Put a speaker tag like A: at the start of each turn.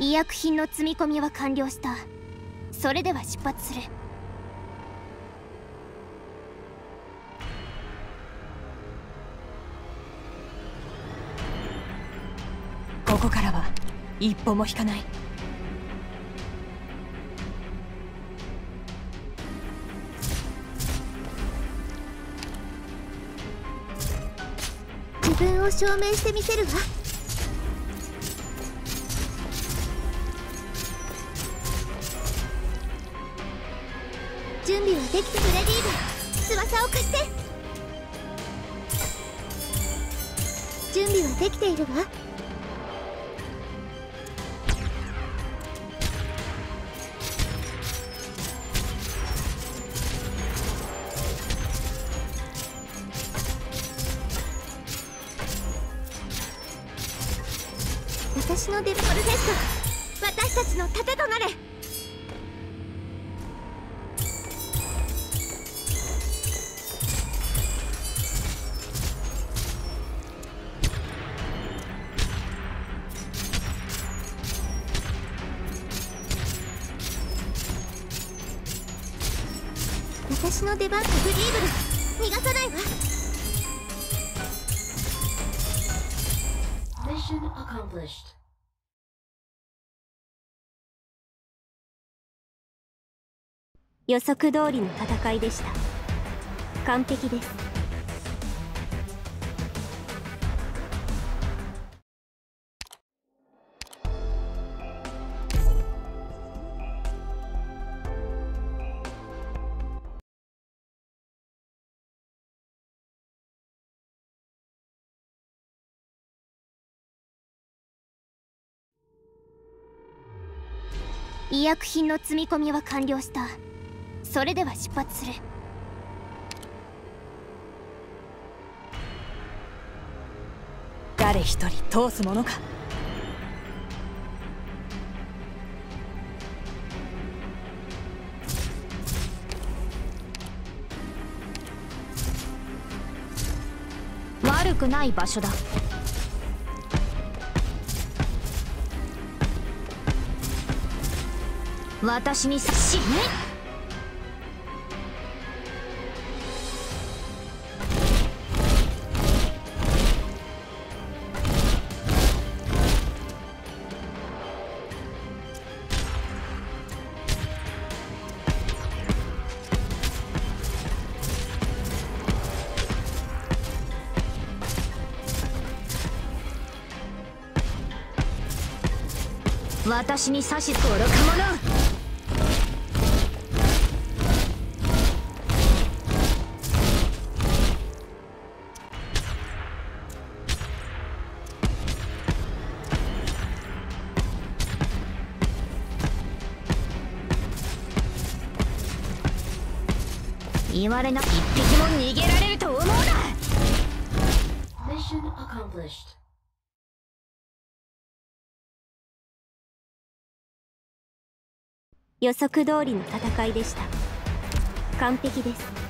A: 医薬品の積み込みは完了した。それでは出発する。
B: ここからは一歩も引かない。
A: 自分を証明してみせるわ準備はできてフレディーブ翼を貸して準備はできているわ。私のデルモルフェスト私たちの盾となれ。私の出番フリーブル逃がさないわ
C: Mission accomplished.
A: 予測通りの戦いでした完璧です医薬品の積み込みは完了した。それでは出発する。
B: 誰一人通すものか。
A: 悪くない場所だ私に死ね。私に指し愚か者言われな一匹も逃げられると思うな。
C: Mission accomplished.
A: 予測通りの戦いでした。完璧です